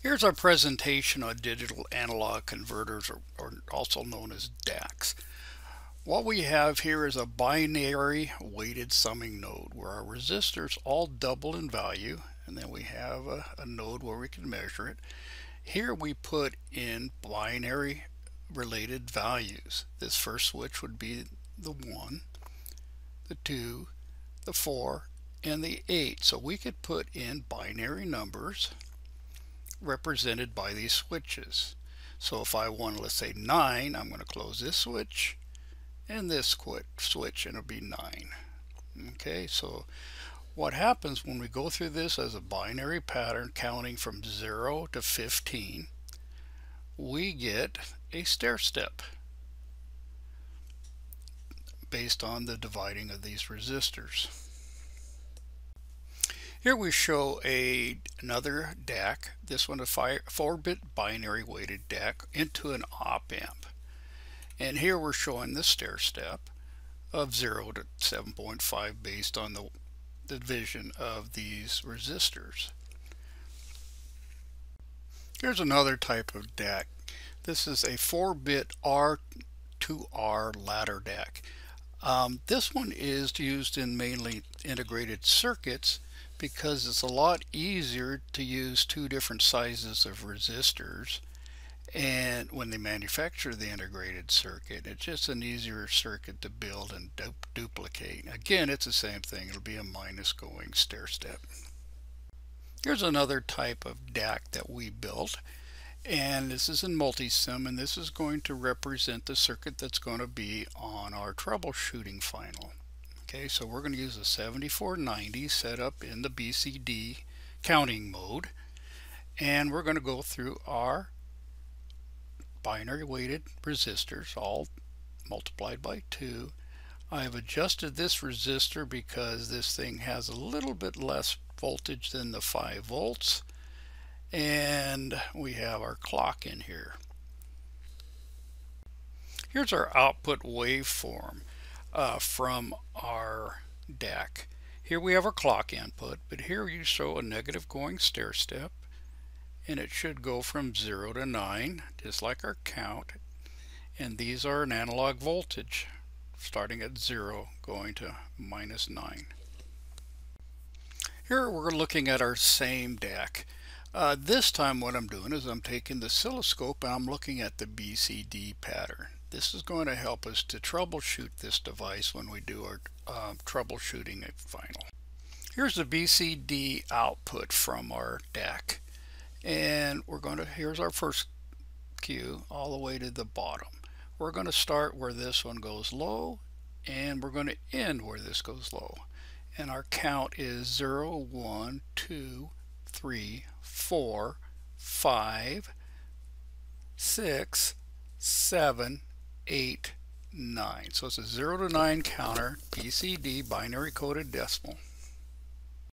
Here's our presentation on digital analog converters, or, or, also known as DACs. What we have here is a binary weighted summing node where our resistors all double in value, and then we have a, a node where we can measure it. Here we put in binary related values. This first switch would be the 1, the 2, the 4, and the 8. So we could put in binary numbers represented by these switches. So if I want, let's say 9, I'm going to close this switch and this quit switch and it'll be 9. Okay, so what happens when we go through this as a binary pattern counting from 0 to 15, we get a stair step based on the dividing of these resistors. Here we show a another DAC, this one a 4-bit binary weighted DAC into an op amp. And here we're showing the stair step of 0 to 7.5 based on the, the division of these resistors. Here's another type of DAC. This is a 4-bit R2R ladder DAC. Um, this one is used in mainly integrated circuits because it's a lot easier to use two different sizes of resistors. And when they manufacture the integrated circuit it's just an easier circuit to build and du duplicate. Again it's the same thing. It'll be a minus going stair step. Here's another type of DAC that we built and this is in multisim and this is going to represent the circuit that's going to be on our troubleshooting final Okay, so we're going to use a 7490 set up in the BCD counting mode. And we're going to go through our binary weighted resistors, all multiplied by 2. I have adjusted this resistor because this thing has a little bit less voltage than the 5 volts. And we have our clock in here. Here's our output waveform uh, from our DAC. Here we have our clock input, but here you show a negative going stair step, and it should go from 0 to 9, just like our count. And these are an analog voltage, starting at 0, going to minus 9. Here we're looking at our same DAC. Uh, this time what I'm doing is I'm taking the oscilloscope and I'm looking at the BCD pattern. This is going to help us to troubleshoot this device when we do our uh, troubleshooting at final. Here's the BCD output from our DAC. And we're going to, here's our first Q all the way to the bottom. We're going to start where this one goes low and we're going to end where this goes low. And our count is 0, 1, 2, 3, 4, 5, 6, 7, 8, 9. So it's a 0 to 9 counter, BCD, binary coded decimal.